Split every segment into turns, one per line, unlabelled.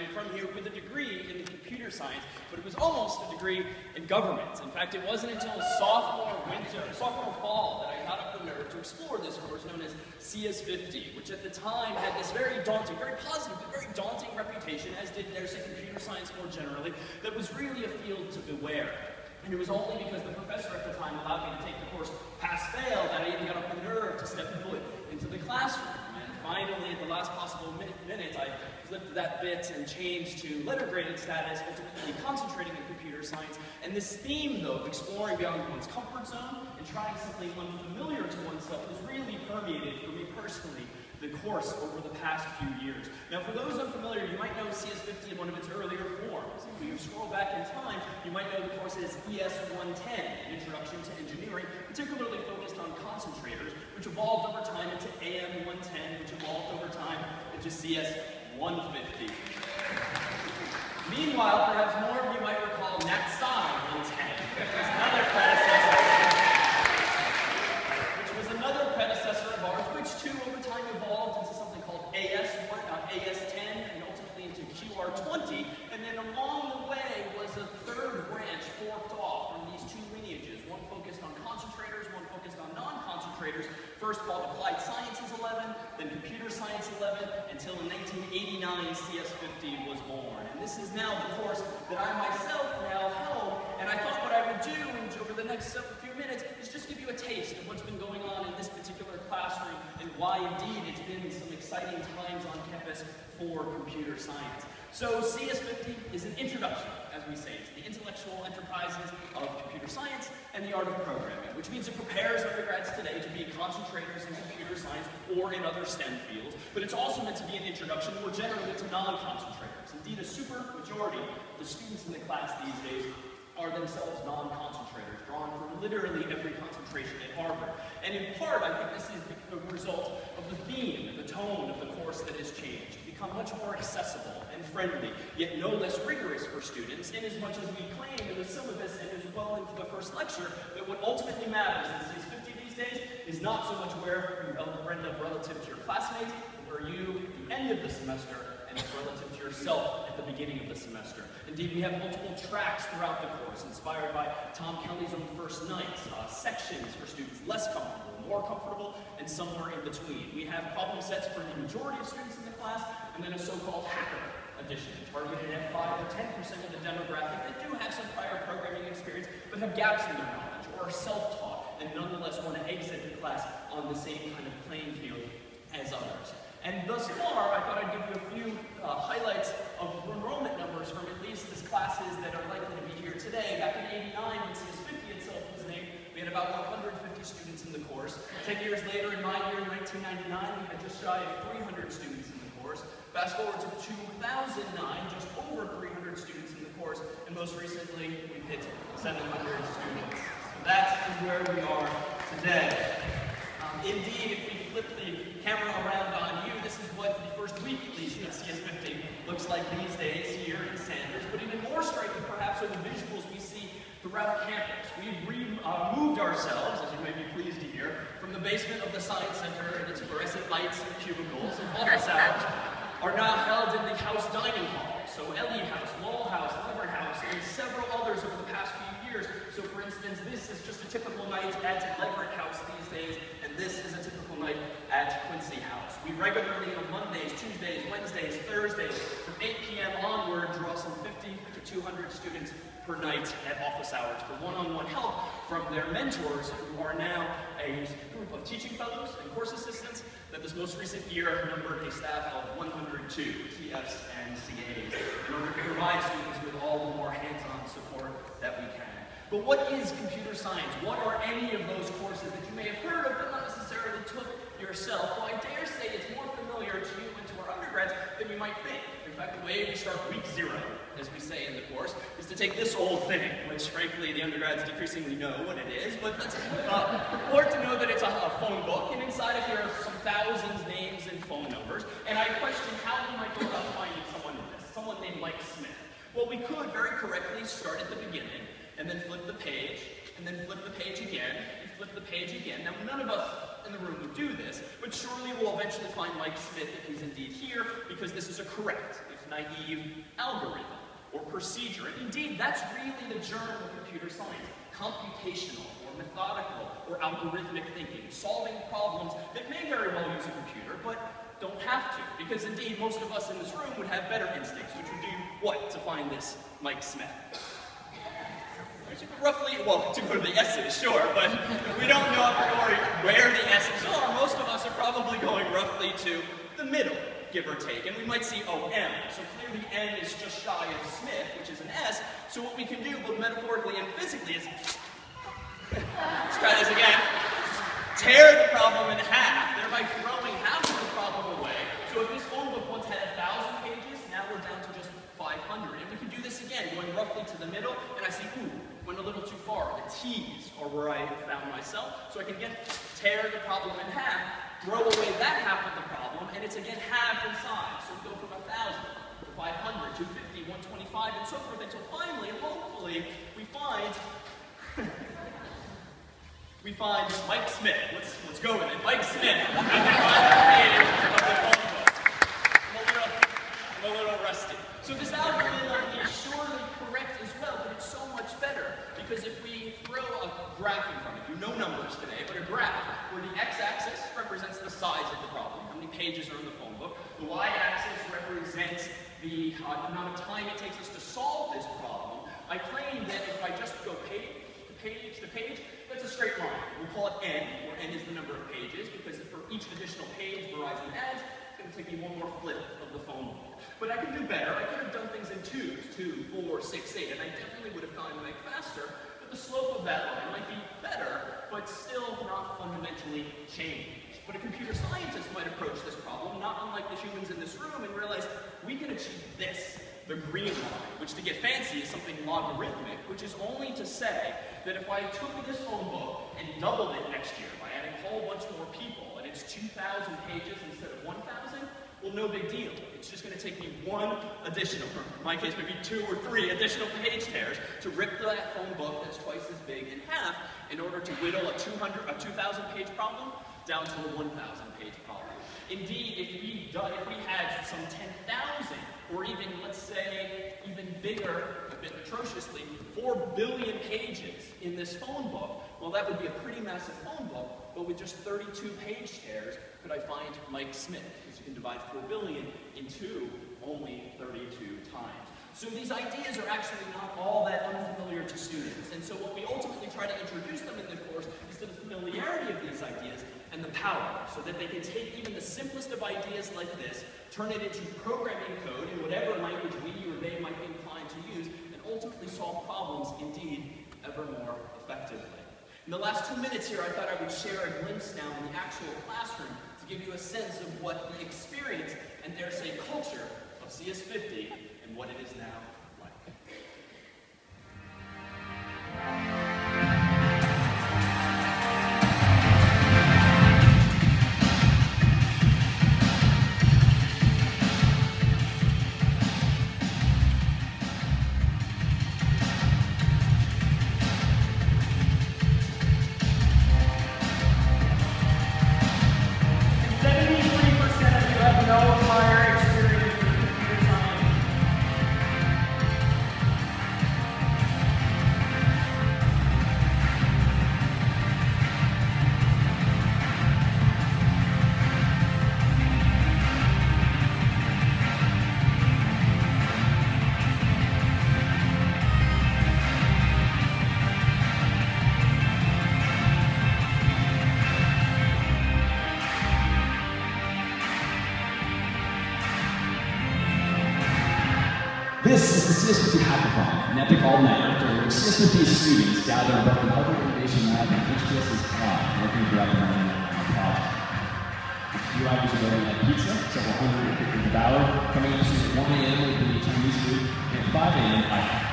graduated from here with a degree in computer science, but it was almost a degree in government. In fact, it wasn't until sophomore winter, sophomore fall, that I got up the nerve to explore this course known as CS50, which at the time had this very daunting, very positive, but very daunting reputation, as did there's computer science more generally, that was really a field to beware. And it was only because the professor that bit and changed to letter graded status, ultimately concentrating in computer science. And this theme, though, of exploring beyond one's comfort zone and trying something unfamiliar to oneself, has really permeated for me personally the course over the past few years. Now, for those unfamiliar, you might know CS50 in one of its earlier forms. If you scroll back in time, you might know the course as ES110, Introduction to Engineering, particularly focused on concentrators, which evolved over time into AM110, which evolved over time into CS150. Meanwhile, perhaps more of you might recall NatSci 110, which was another predecessor, which was another predecessor of ours, which too over time evolved into something called AS1, uh, AS10, and ultimately into QR20. And then along the way was a third branch forked off from these two lineages, one focused on concentrators, one focused on non-concentrators, first called Applied Sciences 11, then Computer Science 11, until in 1989 CS50 was born. And this is now the course that I myself now helm, and I thought what I would do over the next few minutes is just give you a taste of what's been going on in this particular classroom and why indeed it's been some exciting times on campus for computer science. So CS50 is an introduction, as we say, to the intellectual enterprises of computer science and the art of programming, which means it prepares undergrads today to be concentrators in computer science or in other STEM fields, but it's also meant to be an introduction more generally to non-concentrators. Indeed, a super majority of the students in the class these days are themselves literally every concentration at Harvard. And in part, I think this is the result of the theme, the tone of the course that has changed, become much more accessible and friendly, yet no less rigorous for students, in as much as we claim in the syllabus and as well into the first lecture that what ultimately matters in CS50 these days is not so much where you uh, end up relative to your classmates, where you, at the end of the semester, and relative to yourself at the beginning of the semester. Indeed, we have multiple tracks throughout the course, inspired by Tom Kelly's own first nights, uh, sections for students less comfortable, more comfortable, and somewhere in between. We have problem sets for the majority of students in the class, and then a so-called hacker edition, targeted at 5 or 10% of the demographic that do have some prior programming experience, but have gaps in their knowledge, or are self-taught, and nonetheless want to exit the class on the same kind of playing field as others. And thus far, I thought I'd give you a few uh, highlights of enrollment numbers from at least the classes that are likely to be here today. Back in 89, when CS50 itself was named, we had about 150 students in the course. Ten years later, in my year, in 1999, we had just shy of 300 students in the course. Fast forward to 2009, just over 300 students in the course, and most recently, we've hit 700 students. So that is where we are today. Um, indeed, if we flip the camera around on you, this is what the first week, at least, of CS50 looks like these days here in Sanders. But even more striking, perhaps, are the visuals we see throughout campus. We've uh, moved ourselves, as you may be pleased to hear, from the basement of the Science Center and its fluorescent lights and cubicles and office hours are now held in the House Dining Hall. So Eliot House, Lowell House, Lever House, and several others over the past few years. So for instance, this is just a typical night at Leverett House these days, and this is a typical night at Quincy House. We regularly on Mondays, Tuesdays, Wednesdays, Thursdays, from 8 onward, draw some 50 to 200 students per night at office hours for one-on-one -on -one help from their mentors who are now a group of teaching fellows and course assistants that this most recent year numbered a staff of 102 TFs and CAs in order to provide students with all the more hands-on support that we can. But what is computer science? What are any of those courses that you may have heard of but not necessarily took yourself? Well, I dare say it's more familiar to you you might think. In fact, the way we start week zero as we say in the course, is to take this old thing, which frankly the undergrads decreasingly know what it is, but let's, uh, or to know that it's a, a, phone book, and inside of here are some thousands names and phone numbers, and I question how we might go about finding someone in this, someone named Mike Smith. Well, we could very correctly start at the beginning, and then flip the page, and then flip the page again, and flip the page again. Now, none of us in the room would do this, but surely we'll eventually find Mike Smith if he's indeed here, because this is a correct, if naive, algorithm. or procedure. And indeed, that's really the germ of computer science, computational or methodical or algorithmic thinking, solving problems that may very well use a computer, but don't have to, because indeed most of us in this room would have better instincts, which would do what to find this Mike Smith? Roughly, well, to go to the S's, sure, but if we don't know a priori where the S's are, most of us are probably going roughly to the middle, give or take, and we might see oh, OM. So clearly N is just shy of Smith, which is an S, so what we can do both metaphorically and physically is, let's try this again, tear the problem in half, thereby throwing half of the problem away. So if this phone book once had a thousand pages, now we're down to just 500. And we can do this again, going roughly to the middle, and I see, ooh, went a little too far. The T's are where I found myself. So I can again tear the problem in half, throw away that half of the problem, and it's again halved in size. So we go from 1,000 to 500, 250, 125, and so forth, until finally, hopefully, we find we find Mike Smith. Let's, let's go with it. Mike Smith. I'm a little rusty. So this algorithm is surely correct as well, but it's so much better. Because if we throw a graph in front of you, no numbers today, but a graph where the x-axis represents the size of the problem, how many pages are in the phone book, the y-axis represents the uh, amount of time it takes us to solve this problem, I claim that if I just go page to page to page, that's a straight line. We'll call it n, where n is the number of pages, because for each additional page Verizon adds, it's going to take me one more flip of the phone. But I can do better. I could have done things in twos, two, four, six, eight, and I definitely would have gone Mike faster, but the slope of that line might be better, but still not fundamentally changed. But a computer scientist might approach this problem, not unlike the humans in this room, and realize we can achieve this the green line, which to get fancy is something logarithmic, which is only to say that if I took this phone book and doubled it next year by adding a whole bunch more people, and it's 2,000 pages instead of 1,000, well, no big deal. It's just going to take me one additional, or in my case, maybe two or three additional page tears to rip that phone book that's twice as big in half in order to whittle a 200, a 2,000 page problem down to a 1,000 page problem. Indeed, if we, if we had some 10,000 or even, let's say, even bigger, a bit atrociously, 4 billion pages in this phone book, well, that would be a pretty massive phone book, but with just 32 page tears, could I find Mike Smith? Because you can divide 4 billion into only 32 times. So these ideas are actually not all that unfamiliar to students. And so what we ultimately try to introduce them in the course is to the familiarity of these ideas and the power, so that they can take even the simplest of ideas like this, turn it into programming code in whatever language we or they might be inclined to use, and ultimately solve problems, indeed, ever more effectively. In the last two minutes here, I thought I would share a glimpse now in the actual classroom to give you a sense of what the experience and dare say culture of CS50 and what it is now
This is the CS50 Hackathon, an epic all-nighter during which CS50 students gather in both the Public Innovation Lab and HPS's pod, working throughout the project. A few hours ago, we had pizza, several hundred quickly devoured. Coming up soon at 1 a.m. will be Chinese food, and at 5 a.m., I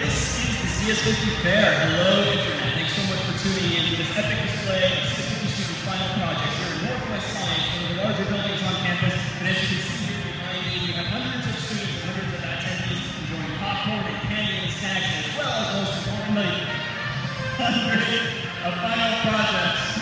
This is the CS50 Fair. Hello, Internet. Thanks so much for tuning in to this epic display larger buildings on campus. And as you can see here behind me, we have hundreds of students and hundreds of attendees enjoying popcorn and candy and snacks, as well as most importantly, hundreds of final projects